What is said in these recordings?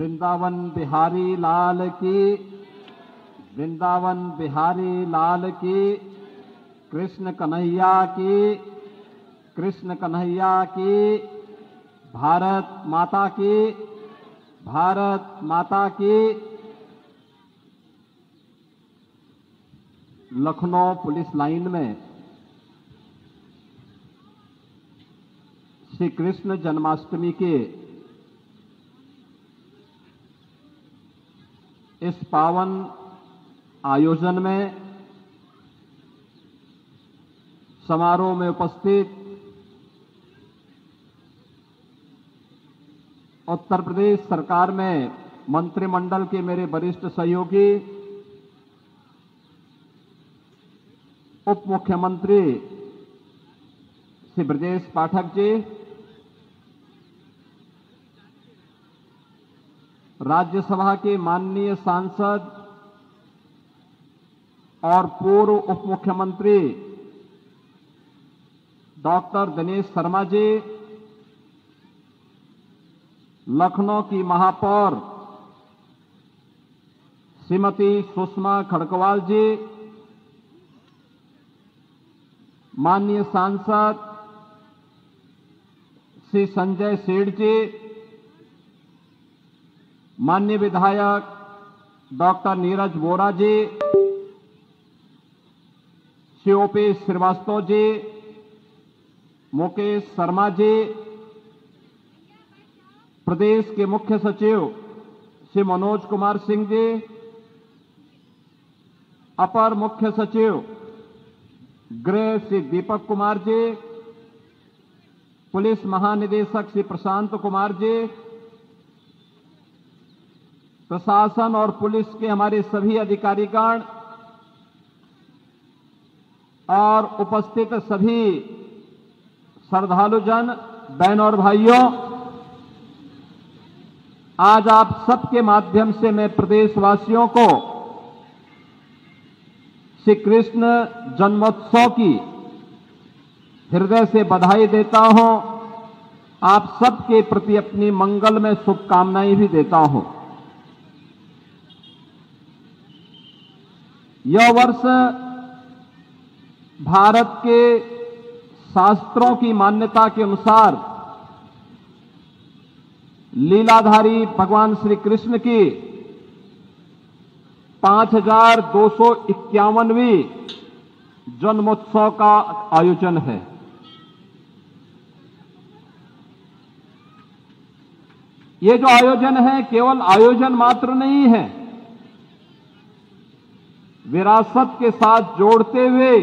वृंदावन बिहारी लाल की, वृंदावन बिहारी लाल की, कृष्ण कन्हैया की, कृष्ण कन्हैया की, भारत माता की, भारत माता की, लखनऊ पुलिस लाइन में। श्री कृष्ण जन्माष्टमी के इस पावन आयोजन में समारोह में उपस्थित उत्तर प्रदेश सरकार में मंत्रिमंडल के मेरे वरिष्ठ सहयोगी, उप मुख्यमंत्री श्री ब्रजेश पाठक जी राज्यसभा के माननीय सांसद और पूर्व उप मुख्यमंत्री डॉक्टर दिनेश शर्मा जी, लखनऊ की महापौर श्रीमती सुषमा खड़कवाल जी, माननीय सांसद श्री संजय सेठ जी मान्य विधायक डॉक्टर नीरज वोरा जी श्री श्रीवास्तव जी, मुकेश शर्मा जी, प्रदेश के मुख्य सचिव श्री मनोज कुमार सिंह जी, अपर मुख्य सचिव गृह श्री दीपक कुमार जी, पुलिस महानिदेशक श्री प्रशांत कुमार जी प्रशासन और पुलिस के हमारे सभी अधिकारीगण और उपस्थित सभी श्रद्धालुजन, बहन और भाइयों, आज आप सबके माध्यम से मैं प्रदेशवासियों को श्री कृष्ण जन्मोत्सव की हृदय से बधाई देता हूँ। आप सबके प्रति अपनी मंगल में शुभकामनाएँ भी देता हूँ। यह वर्ष भारत के शास्त्रों की मान्यता के अनुसार लीलाधारी भगवान श्री कृष्ण की पाँच हज़ार दो सौ इक्यावनवी जन्मोत्सव का आयोजन है। ये जो आयोजन है, केवल आयोजन मात्र नहीं है विरासत के साथ जोड़ते हुए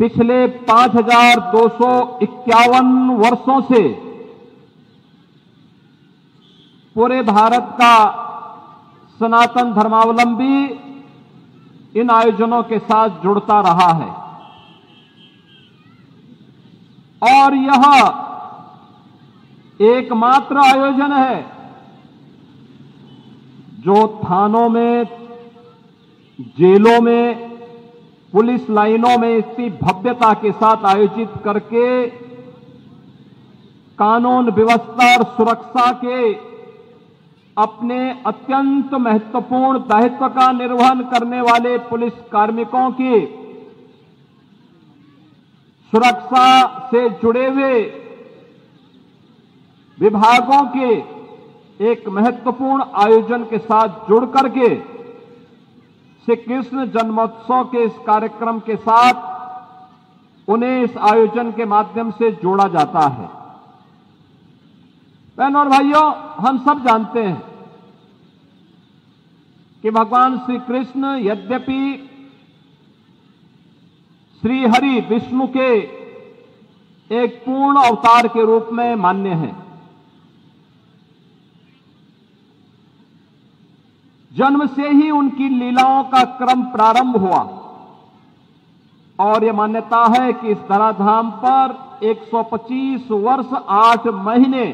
पिछले पाँच हज़ार दो सौ इक्यावन वर्षों से पूरे भारत का सनातन धर्मावलंबी इन आयोजनों के साथ जुड़ता रहा है। और यह एकमात्र आयोजन है जो थानों में, जेलों में, पुलिस लाइनों में इतनी भव्यता के साथ आयोजित करके कानून व्यवस्था और सुरक्षा के अपने अत्यंत महत्वपूर्ण दायित्व का निर्वहन करने वाले पुलिस कार्मिकों की सुरक्षा से जुड़े हुए विभागों के एक महत्वपूर्ण आयोजन के साथ जुड़ करके श्री कृष्ण जन्मोत्सव के इस कार्यक्रम के साथ उन्हें इस आयोजन के माध्यम से जोड़ा जाता है। बहन और भाइयों, हम सब जानते हैं कि भगवान श्री कृष्ण यद्यपि श्री हरि विष्णु के एक पूर्ण अवतार के रूप में मान्य हैं। जन्म से ही उनकी लीलाओं का क्रम प्रारंभ हुआ। और यह मान्यता है कि इस धराधाम पर 125 वर्ष 8 महीने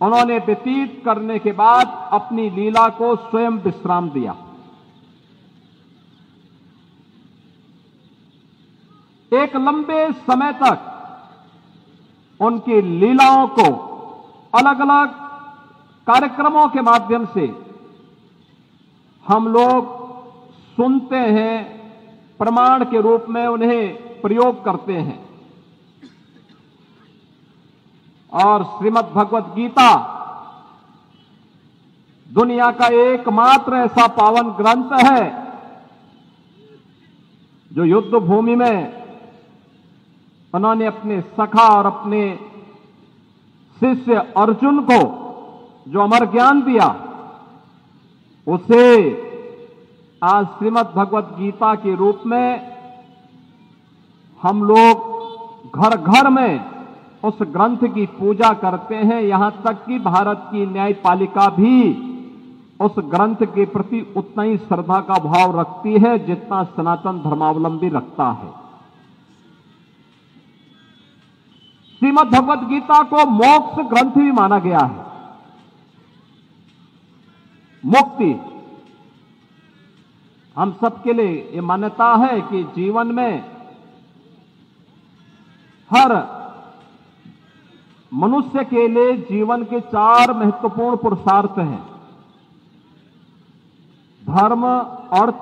उन्होंने व्यतीत करने के बाद अपनी लीला को स्वयं विश्राम दिया। एक लंबे समय तक उनकी लीलाओं को अलग अलग कार्यक्रमों के माध्यम से हम लोग सुनते हैं, प्रमाण के रूप में उन्हें प्रयोग करते हैं। और श्रीमद् भगवत गीता दुनिया का एकमात्र ऐसा पावन ग्रंथ है, जो युद्ध भूमि में उन्होंने अपने सखा और अपने शिष्य अर्जुन को जो अमर ज्ञान दिया उसे आज श्रीमद् भगवत गीता के रूप में हम लोग घर घर में उस ग्रंथ की पूजा करते हैं। यहाँ तक कि भारत की न्यायपालिका भी उस ग्रंथ के प्रति उतना ही श्रद्धा का भाव रखती है जितना सनातन धर्मावलंबी रखता है। श्रीमद भगवत गीता को मोक्ष ग्रंथ भी माना गया है। मुक्ति। हम सबके लिए ये मान्यता है कि जीवन में हर मनुष्य के लिए जीवन के चार महत्वपूर्ण पुरुषार्थ हैं। धर्म, अर्थ,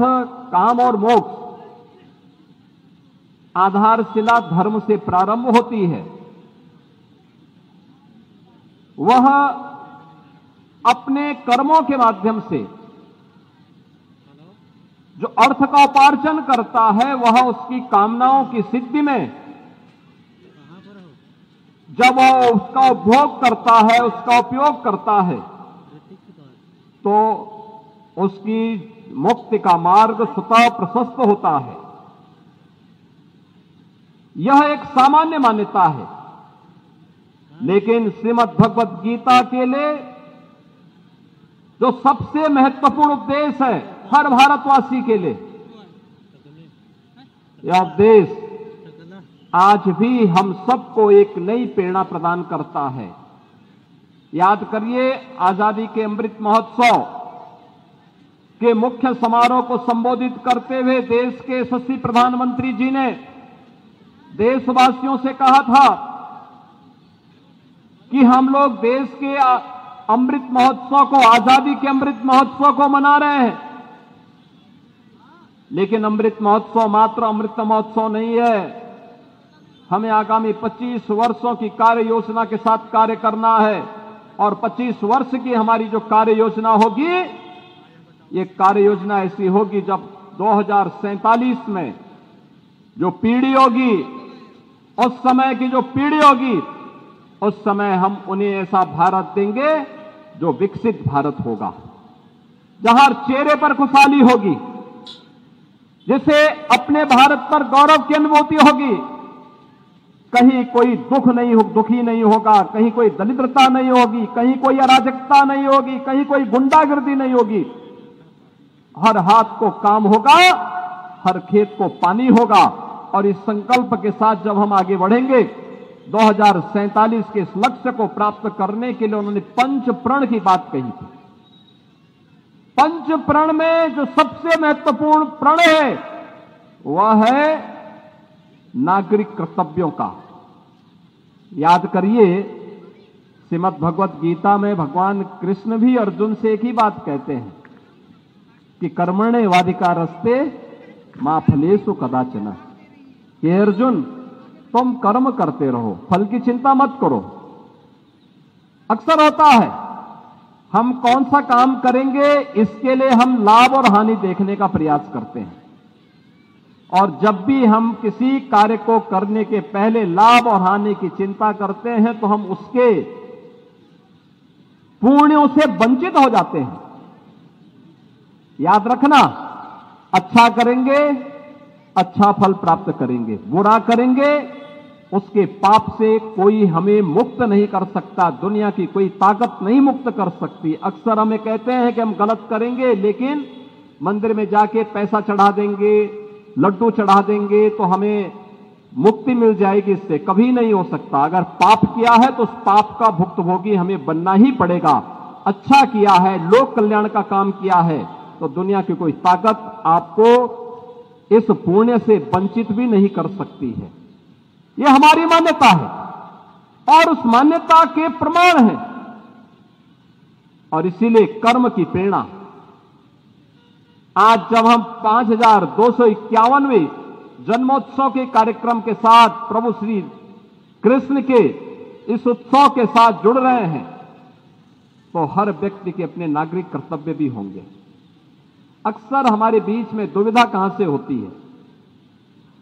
काम और मोक्ष। आधारशिला धर्म से प्रारंभ होती है। वह अपने कर्मों के माध्यम से। जो अर्थ का उपार्जन करता है, वह उसकी कामनाओं की सिद्धि में। जब वह उसका उपभोग करता है, उसका उपयोग करता है तो उसकी मुक्ति का मार्ग स्वतः प्रशस्त होता है। यह एक सामान्य मान्यता है। लेकिन श्रीमद भगवत गीता के लिए जो सबसे महत्वपूर्ण उपदेश है हर भारतवासी के लिए। यह उपदेश, आज भी हम सबको एक नई प्रेरणा प्रदान करता है। याद करिए, आज़ादी के अमृत महोत्सव के मुख्य समारोह को संबोधित करते हुए देश के यशस्वी प्रधानमंत्री जी ने देशवासियों से कहा था कि हम लोग देश के अमृत महोत्सव को, आज़ादी के अमृत महोत्सव को मना रहे हैं। लेकिन अमृत महोत्सव मात्र अमृत महोत्सव नहीं है। हमें आगामी 25 वर्षों की कार्य योजना के साथ कार्य करना है और 25 वर्ष की हमारी जो कार्य योजना होगी, ये कार्य योजना ऐसी होगी जब दो हज़ार सैंतालीस में जो पीढ़ी होगी, उस समय की जो पीढ़ी होगी उस समय हम उन्हें ऐसा भारत देंगे जो विकसित भारत होगा, जहाँ चेहरे पर खुशहाली होगी, जिसे अपने भारत पर गौरव की अनुभूति होगी। कहीं कोई दुख नहीं हो, दुखी नहीं होगा, कहीं कोई दलिद्रता नहीं होगी, कहीं कोई अराजकता नहीं होगी, कहीं कोई गुंडागर्दी नहीं होगी। हर हाथ को काम होगा, हर खेत को पानी होगा, और इस संकल्प के साथ जब हम आगे बढ़ेंगे दो के इस लक्ष्य को प्राप्त करने के लिए उन्होंने पंच प्रण की बात कही थी। पंच प्रण में जो सबसे महत्वपूर्ण प्रण है, वह है नागरिक कर्तव्यों का। याद करिए, श्रीमद भगवत गीता में भगवान कृष्ण भी अर्जुन से एक ही बात कहते हैं कि कर्मण्य वादिका रस्ते माँ फलेशु कदाचना। हे अर्जुन तुम कर्म करते रहो, फल की चिंता मत करो। अक्सर होता है, हम कौन सा काम करेंगे, इसके लिए हम लाभ और हानि देखने का प्रयास करते हैं। और जब भी हम किसी कार्य को करने के पहले लाभ और हानि की चिंता करते हैं तो हम उसके पुण्यों से वंचित हो जाते हैं। याद रखना अच्छा करेंगे अच्छा फल प्राप्त करेंगे, बुरा करेंगे उसके पाप से कोई हमें मुक्त नहीं कर सकता, दुनिया की कोई ताकत नहीं मुक्त कर सकती। अक्सर हमें कहते हैं कि हम गलत करेंगे, लेकिन मंदिर में जाके पैसा चढ़ा देंगे, लड्डू चढ़ा देंगे तो हमें मुक्ति मिल जाएगी इससे। कभी नहीं हो सकता। अगर पाप किया है तो उस पाप का भुक्तभोगी हमें बनना ही पड़ेगा। अच्छा किया है, लोक कल्याण का काम किया है तो दुनिया की कोई ताकत आपको इस पुण्य से वंचित भी नहीं कर सकती है। यह हमारी मान्यता है और उस मान्यता के प्रमाण हैं। और इसीलिए कर्म की प्रेरणा। आज जब हम पाँच हज़ार दो सौ इक्यावनवे जन्मोत्सव के कार्यक्रम के साथ प्रभु श्री कृष्ण के इस उत्सव के साथ जुड़ रहे हैं तो हर व्यक्ति के अपने नागरिक कर्तव्य भी होंगे। अक्सर हमारे बीच में दुविधा कहाँ से होती है?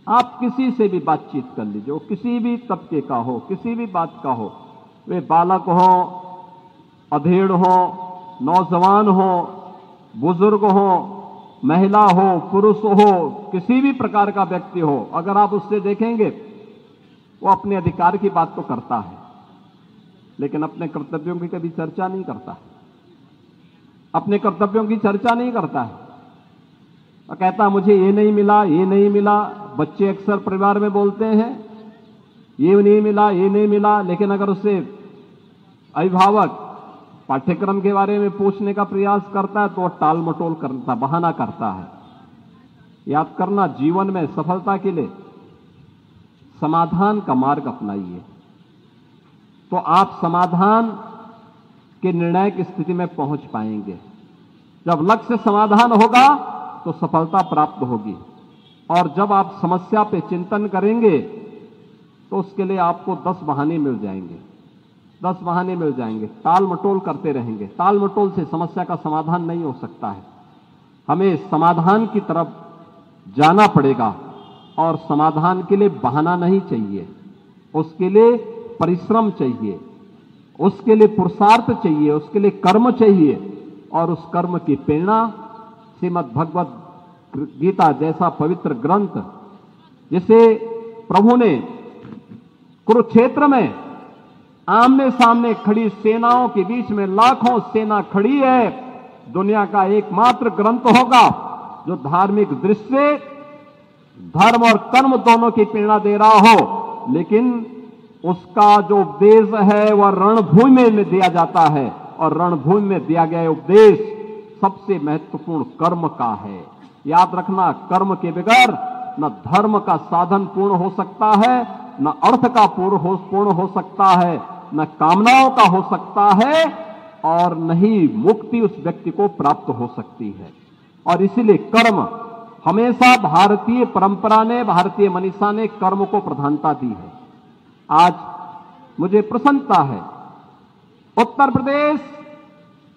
आप किसी से भी बातचीत कर लीजिए किसी भी तबके का हो, किसी भी बात का हो, वे बालक हो, अधेड़ हो, नौजवान हो, बुज़ुर्ग हो, महिला हो, पुरुष हो, किसी भी प्रकार का व्यक्ति हो, अगर आप उससे देखेंगे, वो अपने अधिकार की बात तो करता है, लेकिन अपने कर्तव्यों की कभी चर्चा नहीं करता अपने कर्तव्यों की चर्चा नहीं करता है। कहता मुझे ये नहीं मिला, ये नहीं मिला बच्चे अक्सर परिवार में बोलते हैं, ये नहीं मिला, ये नहीं मिला। लेकिन अगर उससे अभिभावक पाठ्यक्रम के बारे में पूछने का प्रयास करता है तो टाल मटोल करता, बहाना करता है। याद करना, जीवन में सफलता के लिए समाधान का मार्ग अपनाइए। तो आप समाधान के निर्णय की स्थिति में पहुँच पाएँगे। जब लक्ष्य समाधान होगा तो सफलता प्राप्त होगी। और जब आप समस्या पे चिंतन करेंगे तो उसके लिए आपको दस बहाने मिल जाएँगे। दस बहाने मिल जाएँगे। टाल मटोल करते रहेंगे। टाल मटोल से समस्या का समाधान नहीं हो सकता है। हमें समाधान की तरफ़ जाना पड़ेगा और समाधान के लिए बहाना नहीं चाहिए। उसके लिए परिश्रम चाहिए। उसके लिए पुरुषार्थ चाहिए। उसके लिए कर्म चाहिए। और उस कर्म की प्रेरणा श्रीमद भगवत गीता जैसा पवित्र ग्रंथ, जिसे प्रभु ने कुरुक्षेत्र में आमने सामने खड़ी सेनाओं के बीच में लाखों सेना खड़ी है, दुनिया का एकमात्र ग्रंथ होगा, जो धार्मिक दृष्टि, धर्म और कर्म दोनों की प्रेरणा दे रहा हो। लेकिन उसका जो उपदेश है, वह रणभूमि में दिया जाता है, और रणभूमि में दिया गया उपदेश सबसे महत्वपूर्ण कर्म का है। याद रखना, कर्म के बगैर न धर्म का साधन पूर्ण हो सकता है, न अर्थ का पूर्ण हो पूर्ण हो सकता है, न कामनाओं का हो सकता है, और नहीं मुक्ति उस व्यक्ति को प्राप्त हो सकती है। और इसीलिए कर्म, हमेशा भारतीय परंपरा ने, भारतीय मनीषा ने कर्म को प्रधानता दी है। आज मुझे प्रसन्नता है, उत्तर प्रदेश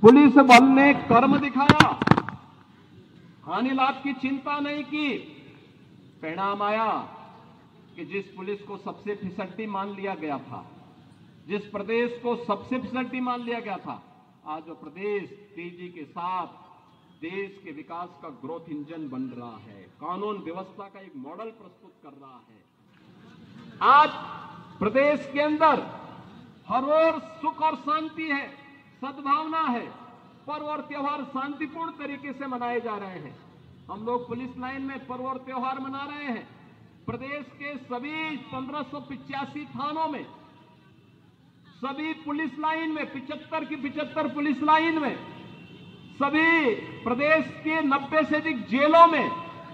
पुलिस बल ने कर्म दिखाया। हानि लाभ की चिंता नहीं की। परिणाम आया कि जिस पुलिस को सबसे फिसड्डी मान लिया गया था, जिस प्रदेश को सबसे फिसड्डी मान लिया गया था, आज वो प्रदेश तेज़ी के साथ देश के विकास का ग्रोथ इंजन बन रहा है। कानून व्यवस्था का एक मॉडल प्रस्तुत कर रहा है। आज प्रदेश के अंदर हर ओर सुख और शांति है, सद्भावना है। पर्व और त्योहार शांतिपूर्ण तरीके से मनाए जा रहे हैं। हम लोग पुलिस लाइन में पर्व और त्योहार मना रहे हैं। प्रदेश के सभी पंद्रह थानों में, सभी पुलिस लाइन में, पिचहत्तर की पिचहत्तर पुलिस लाइन में, सभी प्रदेश के नब्बे से अधिक जेलों में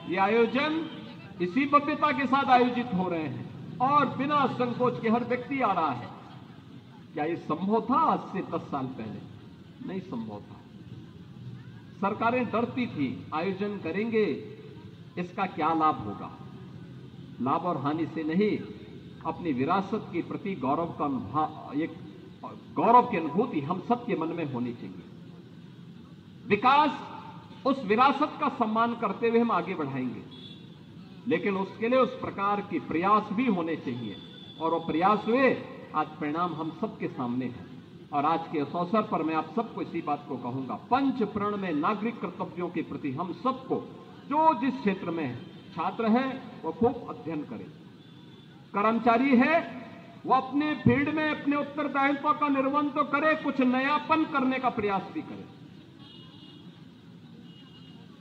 ये आयोजन इसी भव्यता के साथ आयोजित हो रहे हैं और बिना संकोच के हर व्यक्ति आ रहा है। क्या ये संभव था आज से दस साल पहले? नहीं संभव था। सरकारें डरती थी, आयोजन करेंगे, इसका क्या लाभ होगा? लाभ और हानि से नहीं, अपनी विरासत के प्रति गौरव का एक गौरव की अनुभूति हम सबके मन में होनी चाहिए। विकास, उस विरासत का सम्मान करते हुए हम आगे बढ़ाएँगे। लेकिन उसके लिए उस प्रकार के प्रयास भी होने चाहिए, और वो प्रयास हुए, आज परिणाम हम सबके सामने हैं। और आज के इस अवसर पर मैं आप सबको इसी बात को कहूँगा। पंच प्रण में नागरिक कर्तव्यों के प्रति हम सबको जो जिस क्षेत्र में छात्र है, वो खूब अध्ययन करे। कर्मचारी है, वो अपने फ़ील्ड में अपने उत्तरदायित्व का निर्वहन तो करे, कुछ नयापन करने का प्रयास भी करे।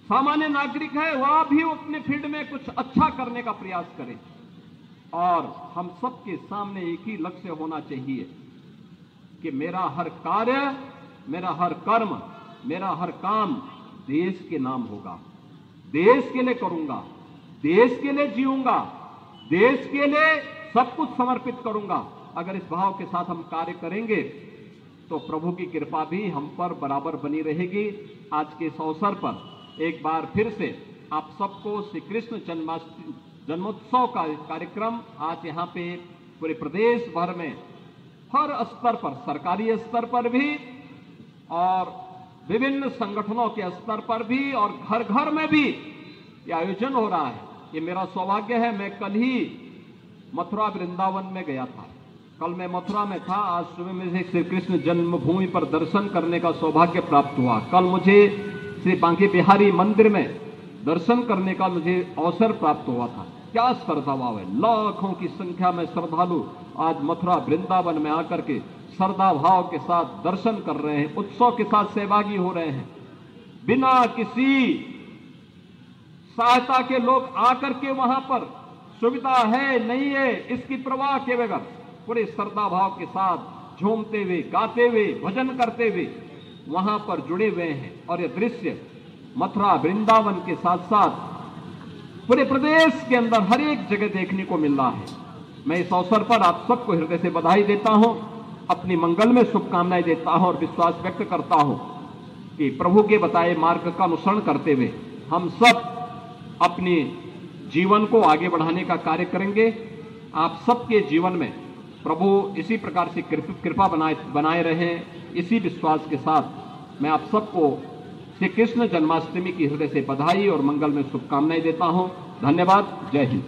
सामान्य नागरिक है वह भी अपने फ़ील्ड में कुछ अच्छा करने का प्रयास करे। और हम सबके सामने एक ही लक्ष्य होना चाहिए कि मेरा हर कार्य, मेरा हर कर्म, मेरा हर काम देश के नाम होगा। देश के लिए करूँगा, देश के लिए जीऊँगा, देश के लिए सब कुछ समर्पित करूँगा। अगर इस भाव के साथ हम कार्य करेंगे तो प्रभु की कृपा भी हम पर बराबर बनी रहेगी। आज के इस अवसर पर एक बार फिर से आप सबको श्री कृष्ण जन्माष्टमी, जन्मोत्सव का कार्यक्रम आज यहाँ पे पूरे प्रदेश भर में हर स्तर पर, सरकारी स्तर पर भी और विभिन्न संगठनों के स्तर पर भी और घर घर में भी ये आयोजन हो रहा है। ये मेरा सौभाग्य है, मैं कल ही मथुरा वृंदावन में गया था। कल मैं मथुरा में था, आज सुबह मुझे श्री कृष्ण जन्मभूमि पर दर्शन करने का सौभाग्य प्राप्त हुआ। कल मुझे श्री बांके बिहारी मंदिर में दर्शन करने का मुझे अवसर प्राप्त हुआ था। क्या श्रद्धा भाव है? लाखों की संख्या में श्रद्धालु आज मथुरा वृंदावन में आकर के श्रद्धा भाव के साथ दर्शन कर रहे हैं, उत्सव के साथ सहभागी हो रहे हैं। बिना किसी सहायता के लोग आकर के वहाँ पर सुविधा है, नहीं है, इसकी प्रवाह के बगैर पूरे श्रद्धा भाव के साथ झूमते हुए, गाते हुए, भजन करते हुए वहाँ पर जुड़े हुए हैं। और यह दृश्य मथुरा वृंदावन के साथ साथ पूरे प्रदेश के अंदर हर एक जगह देखने को मिल रहा है। मैं इस अवसर पर आप सबको हृदय से बधाई देता हूँ, अपनी मंगल में शुभकामनाएँ देता हूँ और विश्वास व्यक्त करता हूँ कि प्रभु के बताए मार्ग का अनुसरण करते हुए हम सब अपने जीवन को आगे बढ़ाने का कार्य करेंगे। आप सबके जीवन में प्रभु इसी प्रकार से कृपा बनाए बनाए रहे। इसी विश्वास के साथ मैं आप सबको श्री कृष्ण जन्माष्टमी की हृदय से बधाई और मंगल में शुभकामनाएँ देता हूँ। धन्यवाद। जय हिंद।